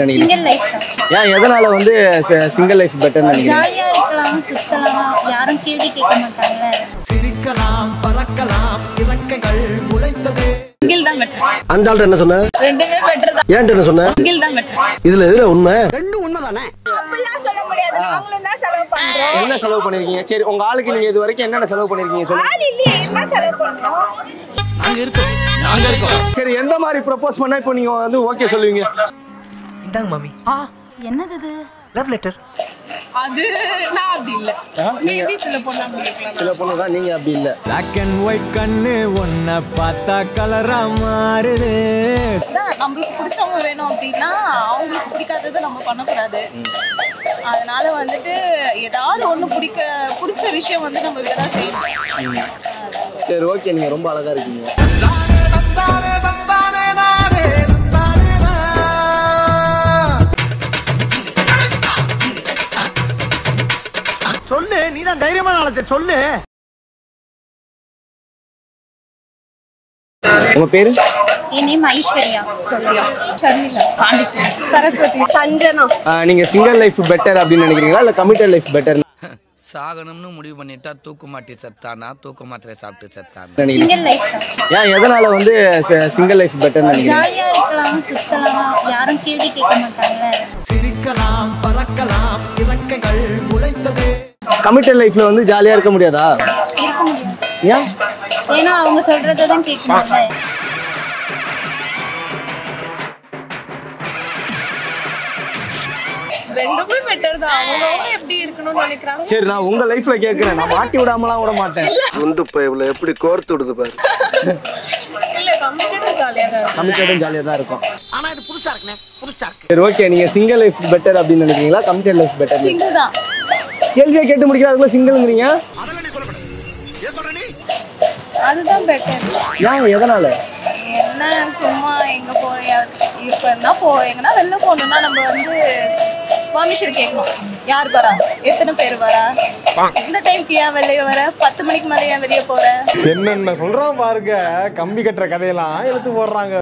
ஏன் எதனால வந்து சிங்கிள் லைஃப் பெட்டர் ஜாலியா இருக்கலாம் சுத்தலாம். யாரும் கேள்வி கேட்க மாட்டாங்க சிரிக்கலாம் பறக்கலாம் இறக்கைகள் முளைத்தது. சிங்கிள் தான் பெட்டர் அந்த என்ன சொன்ன? ரெண்டுமே பெட்டர் தான். ஏன்ட்ட என்ன சொன்ன? சிங்கிள் தான் பெட்டர் இதுல எதுல உண்மை? அப்படிலாம் சொல்ல முடியாது. நாங்களும் தான் செலவு பண்றோம். என்ன செலவு பண்ணிருக்கீங்க? சரி உங்க ஆளுக்கு நீங்க இது வரைக்கும் என்னென்ன செலவு பண்ணிருக்கீங்க சொல்லுங்க. ஆள் இல்லையே இருந்தா செலவு பண்றோம்? நாங்க இருக்கோம். நாங்க இருக்கோம். சரி எந்த மாதிரி ப்ரப்போஸ் பண்ணா இப்போ நீங்க வந்து ஓகே சொல்லுவீங்க? இந்தாங்க மாமி. என்னது இது? லவ் லெட்டர் அது நான் அப்படி இல்ல. மேபி சில பொண்ணு அப்படி இருக்கலாம் சில பொண்ணு தான் நீங்க அப்படி இல்ல. பிளாக் அண்ட் ஒயிட் கண்ணு ஒன்ன பார்த்தா கலரா மாறுது. நம்மளுக்கு பிடிச்சவங்க வேணும் அப்படின்னா அவங்களுக்கு பிடிக்காததை நம்ம பண்ணக்கூடாது. அதனால வந்துட்டு ஏதாவது ஒண்ணு பிடிக்க பிடிச்ச விஷயம் வந்து நம்ம விட தான் செய்யணும் சரி ஓகே நீங்க ரொம்ப அழகா இருக்கீங்க. சொல்லியா ஷர்மிளா பாண்டிச்சேரி. சரஸ்வதி. சஞ்சனா. ஆஹ் நீங்க சிங்கிள் லைஃப் பெட்டர் அப்படின்னு நினைக்கிறீங்களா? இல்ல கமிட்டட் லைஃப் பெட்டர் சாகணும்னு முடிவு பண்ணிட்டா தூக்கு மாட்டி செத்தானா? தூக்கு மாத்திரை சாப்பிட்டு செத்தானா? ஏன் எதனால வந்து சிங்கிள் லைஃப் பெட்டர் நினைக்கிறீங்க? ஜாலியா இருக்கலாம் சுத்தலாம். யாரும் கேள்வி கேட்க மாட்டாங்க. கமிட்டட் லைஃப்ல வந்து ஜாலியா இருக்க முடியாதா? இருக்க முடியும் ஏன்? ஏன்னா அவங்க சொல்றதை தான் கேட்கணும்ல. ரெண்டுமே பெட்டர் தான். அவங்க எப்படி இருக்கணும்னு நினைக்கிறாங்க சரி நான் உங்க லைஃப்ல கேக்குறேன் நான் மாட்டி விடாமலாம் விட மாட்டேன். குண்டு பைப்ல எப்படி கோர்த்து விடுது பாரு. இல்ல ஜாலியா தான் இருக்கும். கமிட்டடும் ஜாலியா தான் இருக்கும். ஆனா இது புதுசா இருக்குண்ணே. புதுசா இருக்கு. சரி ஓகே நீங்க சிங்கிள் லைஃப் பெட்டர் அப்படின்னு நினைக்கிறீங்களா? கமிட்டட் லைஃப் பெட்டர் சிங்கிள் தான். கேள்வியை கேட்டு முடிக்கிறதுக்குள்ள சிங்கிள்ங்கிறீங்க? அதுதான் பெட்டர் ஏன் எதனால? என்ன சும்மா எங்க போறோம் இப்ப என்ன போ எங்கன்னா வெளில போகணும்னா நம்ம வந்து பர்மிஷன் கேட்கணும். யார் வரா? எத்தனை பேர் வரா? இந்த டைம்க்கு ஏன் வெளியே வர? பத்து மணிக்கு மேலே ஏன் வெளியே போற? என்னென்ன சொல்றான் பாருங்க. கம்பி கட்டுற கதையெல்லாம் எடுத்து போடுறாங்க.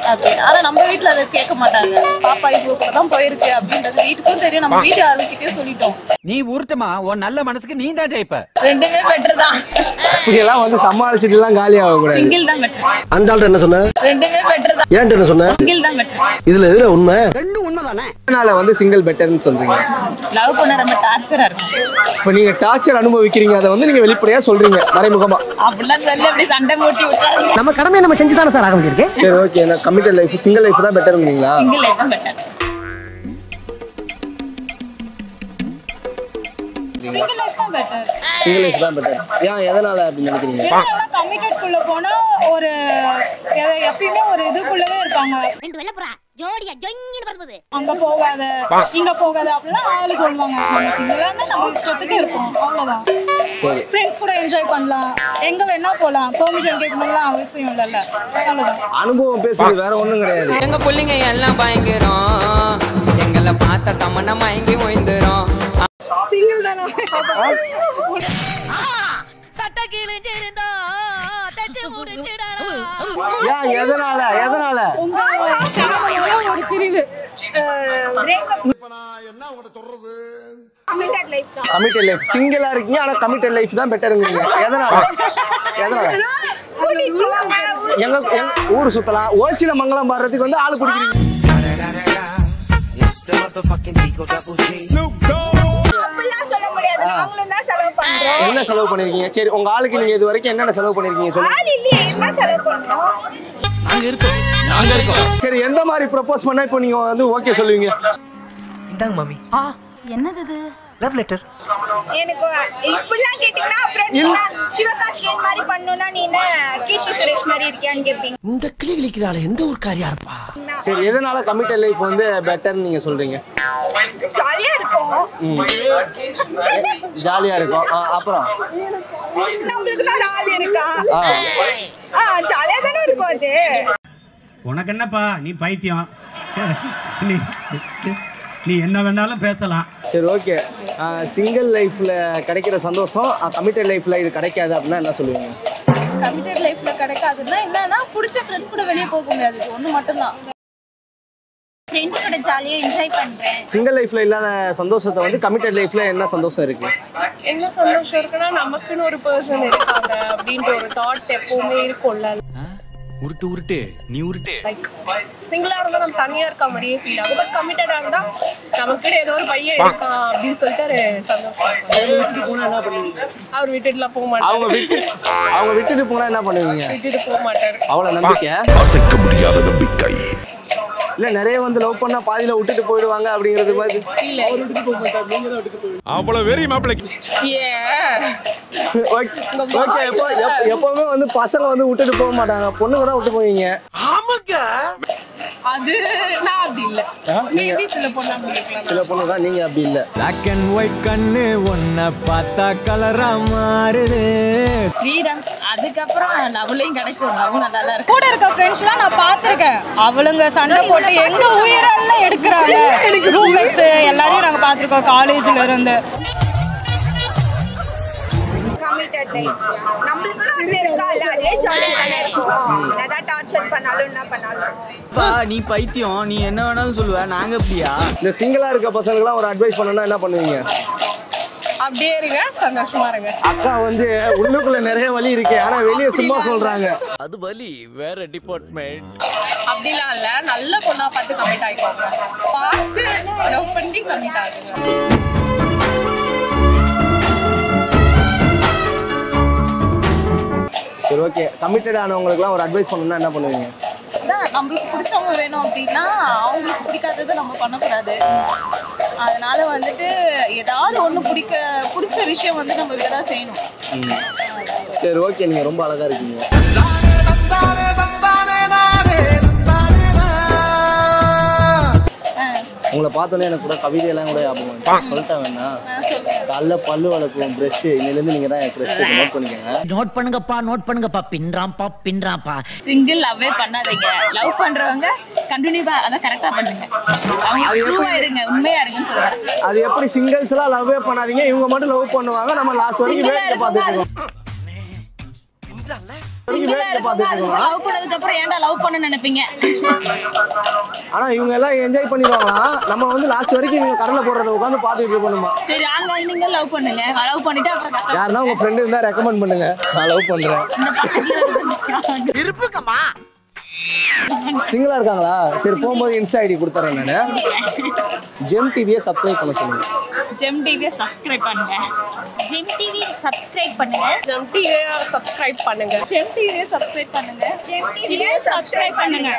ஆனா நம்ம வீட்ல அதை கேட்க மாட்டாங்க. பாப்பா இப்போ கூட தான் போயிருக்கு அப்படின்றது வீட்டுக்கும் தெரியும். நம்ம வீட்டு ஆளுக்கிட்டயும் சொல்லிட்டோம். நீ உருட்டுமா? உன் நல்ல மனசுக்கு நீ தான் ஜெயிப்ப. ரெண்டுமே பெட்டர் தான். இப்படியெல்லாம் வந்து சமாளிச்சுட்டு எல்லாம் காலி ஆகக்கூடாது சிங்கிள் தான் பெட்டர் அந்த ஆள்கிட்ட என்ன சொன்ன? ரெண்டுமே பெட்டர் தான். ஏன்ட்ட என்ன சொன்ன? சிங்கிள் தான் பெட்டர் இதுல எதுல உண்மை? எதனால வந்து சிங்கிள் பெட்டர்னு சொல்றீங்க? லவ் பண்ண ரொம்ப டார்ச்சரா இருக்கும். இப்போ நீங்க டார்ச்சர் அனுபவிக்கிறீங்க அதை வந்து நீங்க வெளிப்படையா சொல்றீங்க மறைமுகமா. அப்படிலாம் சொல்லி அப்படி சண்டை மூட்டி விட்டுறாங்க நம்ம கடமையை நம்ம செஞ்சு தானே சார் ஆக வேண்டியிருக்கு? சரி ஓகே நான் கமிட்டட் லைஃப் சிங்கிள் லைஃப் தான் பெட்டர்ங்களா சிங்கிள் லைஃப் தான் பெட்டர் சிங்கிள் லைஃப் தான் பெட்டர் சிங்கிள் லைஃப் தான் பெட்டர் ஏன் எதனால அப்படின்னு நினைக்கிறீங்க? ஏன்னா கமிட்டட் குள்ள போனா ஒரு எப்பயுமே ஒரு இதுக்குள்ளவே இருப்பாங்க. ரெண்டு வெள்ளப்புறா ஜோடியா ஜொங்கின்னு பறக்குது அங்க போகாத இங்க போகாத அப்படிலாம் ஆளு சொல்லுவாங்க. நம்ம சிங்கிளானா நம்ம இஷ்டத்துக்கு இருப்போம். அவ்வளவுதான். ஃப்ரெண்ட்ஸ் கூட என்ஜாய் பண்ணலாம். எங்க வேணா போலாம். பெர்மிஷன் கேட்கணும்லாம் அவசியம் இல்லைல்ல. அவ்வளவுதான். அனுபவம் பேசுறது வேற ஒண்ணும் கிடையாது. எங்க புள்ளைங்க எல்லாம் பயங்கரம். எங்களை பார்த்த தமன்னா மயங்கி ஓய்ந்துரும். சட்ட கிழிஞ்சிருந்தா தச்சு முடிச்சிடலாம் ஏன் எதனால எதனால? கமிட்டட் லைஃப் தான் கமிட்டட் லைஃப் சிங்கிளா இருக்கீங்க ஆனா கமிட்டட் லைஃப் தான் பெட்டருங்கிறீங்க எதனால? எதனால? எங்க எங்க ஊர் சுத்தலாம் ஓசில மங்கலம் பாடுறதுக்கு வந்து ஆளு குடிக்கிறீங்க என்ன செலவு பண்ணிருக்கீங்க? சரி உங்க ஆளுக்கு நீங்க இது வரைக்கும் என்னென்ன செலவு பண்ணிருக்கீங்க சொல்லுங்க. செலவு பண்றோம் நாங்க இருக்கோம். நாங்க இருக்கோம். சரி எந்த மாதிரி ப்ரப்போஸ் பண்ணா இப்போ நீங்க வந்து ஓகே சொல்லுவீங்க? இந்தாங்க மாமி. என்னது இது? லவ் லெட்டர் எனக்கு இப்படிலாம் கேட்டீங்கன்னா அப்புறம் சிவகார்த்திகேயன் மாதிரி பண்ணணும்னா நீ என்ன கீர்த்தி சுரேஷ் மாதிரி இருக்கியான்னு கேட்பீங்க இந்த கிளி கிளிக்கிறாள் எந்த ஒரு காரியா இருப்பா? சரி எதனால கமிட்டட் லைஃப் வந்து பெட்டர்னு நீங்க சொல்றீங்க? ஜாலியா இருக்கும். ஜாலியா இருக்கும். ஆ, அப்புறம்? நம்மளுக்கு ஒரு ஆள் இருக்கா? ஆ. ஆ ஜாலியா தானே இருக்கும் அது. உனக்கு என்னப்பா? நீ பைத்தியம். நீ நீ என்ன வேணாலும் பேசலாம். சரி ஓகே சிங்கிள் லைஃப்ல கிடைக்கிற சந்தோஷம் கமிட்டட் லைஃப்ல இது கிடைக்காது அப்படின்னா என்ன சொல்லுவீங்க? கமிட்டட் லைஃப்ல கிடைக்காதுன்னா என்னன்னா பிடிச்ச ஃப்ரெண்ட்ஸ் கூட வெளியே போக முடியாது. ஒண்ணு மட்டும்தான். ஃப்ரெண்ட்ஸ் கூட ஜாலியா என்ஜாய் பண்றேன். சிங்கிள் லைஃப்ல இல்லாத சந்தோஷத்தை வந்து கமிட்டட் லைஃப்ல என்ன சந்தோஷம் இருக்கு? என்ன சந்தோஷம் இருக்குன்னா நமக்குன்னு ஒரு பர்சன் இருக்காங்க அப்படின்ற ஒரு தாட் எப்பவுமே இருக்கும்ல. உருட்டு உருட்டு. நீ உருட்டு. லைக் சிங்கிளா இருந்தா நம்ம தனியா இருக்க மாதிரியே ஃபீல் ஆகும். பட் கமிட்டடா இருந்தா நமக்குன்னு ஏதோ ஒரு பையன் இருக்கான் அப்படின்னு சொல்லிட்டு ஒரு சந்தோஷம். அவர் விட்டுட்டுலாம் போக அவங்க மாட்டாரு விட்டு அவங்க விட்டுட்டு போனா என்ன பண்ணுவீங்க? விட்டுட்டு போக மாட்டாரு. அவ்வளவு நம்பிக்கை அசைக்க முடியாத நம்பிக்கை. இல்ல நிறைய வந்து லவ் பண்ணா பாதியில விட்டுட்டு போயிடுவாங்க அப்படிங்கிறது மாதிரி. அவ்வளவு வெறி மாப்பிளைக்கு ஏன் ஓகே ஓகே எப்போ எப்ப- எப்பவுமே வந்து பசங்க வந்து விட்டுட்டு போக மாட்டாங்க. பொண்ணுங்க தான் விட்டு போவீங்க. அது நான் அப்படி இல்ல. மேபி சில பொண்ணு அப்படி இருக்கலாம். சில பொண்ணு தான் நீங்க அப்படி இல்ல. பிளாக் அண்ட் ஒயிட் கண்ணு ஒன்ன பார்த்தா கலரா மாறுது. ஃப்ரீடம் அதுக்கப்புறம் லவ்லையும் கிடைக்கும். லவ் நல்லா தான் இருக்கும். கூட இருக்க ஃப்ரெண்ட்ஸ்லாம் நான் பார்த்துருக்கேன். அவளுங்க சண்டை போட்டு எங்க உயிரெல்லாம் எடுக்கிறாங்க? ரூம்மேட்ஸ் எல்லாரையும் நாங்கள் பார்த்துருக்கோம் காலேஜ்ல இருந்து. நீ பைத்தியம். நீ என்ன வேணாலும் சொல்லுவ. நாங்க அப்படியா இந்த சிங்கிளா இருக்க பசங்களுக்குலாம் ஒரு அட்வைஸ் பண்ணணும்னா என்ன பண்ணுவீங்க? அப்படியே இருங்க சந்தோஷமா இருங்க. அக்கா வந்து உள்ளுக்குள்ள நிறைய வலி இருக்கு ஆனா வெளியே சும்மா சொல்றாங்க. அது வலி வேற டிபார்ட்மெண்ட் அப்படிலாம் இல்ல நல்ல பொண்ணா பார்த்து கமிட் ஆயிக்கோங்க. பார்த்து லவ் பண்ணி கமிட் ஆகுங்க. சரி ஓகே கமிட்டட் ஆனவங்களுக்குலாம் ஒரு அட்வைஸ் பண்ணணும்னா என்ன பண்ணுவீங்க? நம்மளுக்கு பிடிச்சவங்க வேணும் அப்படின்னா அவங்களுக்கு பிடிக்காததை நம்ம பண்ணக்கூடாது. அதனால வந்துட்டு ஏதாவது ஒன்று பிடிக்க பிடிச்ச விஷயம் வந்து நம்ம விட தான் செய்யணும் சரி ஓகே நீங்கள் ரொம்ப அழகாக இருக்கீங்க. உங்களை பார்த்தோன்னே எனக்கு கூட கவிதையெல்லாம் கூட ஞாபகம். சொல்லிட்டேன் வேணா. காலைல பல்லு வளர்க்குவோம் ப்ரஷ் இன்னிலேருந்து நீங்க தான் என் க்ரஷ் நோட் பண்ணிக்கோங்க. நோட் பண்ணுங்கப்பா நோட் பண்ணுங்கப்பா. பின்றாம்பா பின்றாம்பா சிங்கிள் லவ்வே பண்ணாதீங்க. லவ் பண்றவங்க கண்டினியூவா அதான் கரெக்டா பண்ணுங்க. அவங்க இருங்க உண்மையா இருங்கன்னு சொல்றேன். அது எப்படி சிங்கிள்ஸ் எல்லாம் லவ்வே பண்ணாதீங்க? இவங்க மட்டும் லவ் பண்ணுவாங்க. நம்ம லாஸ்ட் வரைக்கும் பார்த்துட்டு இருக்கோம். சிங்கிளா லவ் பண்ணதுக்கு அப்புறம் ஏன்டா லவ் பண்ண நினைப்பீங்க? ஆனா இவங்க எல்லாம் என்ஜாய் பண்ணிடுவாங்களாம் நம்ம வந்து லாஸ்ட் வரைக்கும் இவங்க கடலை போடுறத உட்காந்து பார்த்துட்டு இருக்கணுமா சரி அங்க நீங்க லவ் பண்ணுங்க. லவ் பண்ணிட்டு அப்புறம் யாருன்னா உங்க ஃப்ரெண்டு இருந்தா ரெக்கமெண்ட் பண்ணுங்க. நான் லவ் பண்றேன். இருப்புக்கம்மா. சிங்கிளா இருக்காங்களா? சரி போகும்போது இன்ஸ்டா ஐடி கொடுத்துறேன் நான். ஜெம் டிவியை சப்ஸ்கிரைப் பண்ண சொல்லுங்க. ஜெம் டிவியை சப்ஸ்கிரைப் பண்ணுங்க. ஜிம் டிவி சப்ஸ்கிரைப் பண்ணுங்க. ஜம் டிவியை சப்ஸ்கிரைப் பண்ணுங்க. ஜெம் டிவியை சப்ஸ்கிரைப் பண்ணுங்க. ஜிம் டிவியை சப்ஸ்கிரைப் பண்ணுங்க.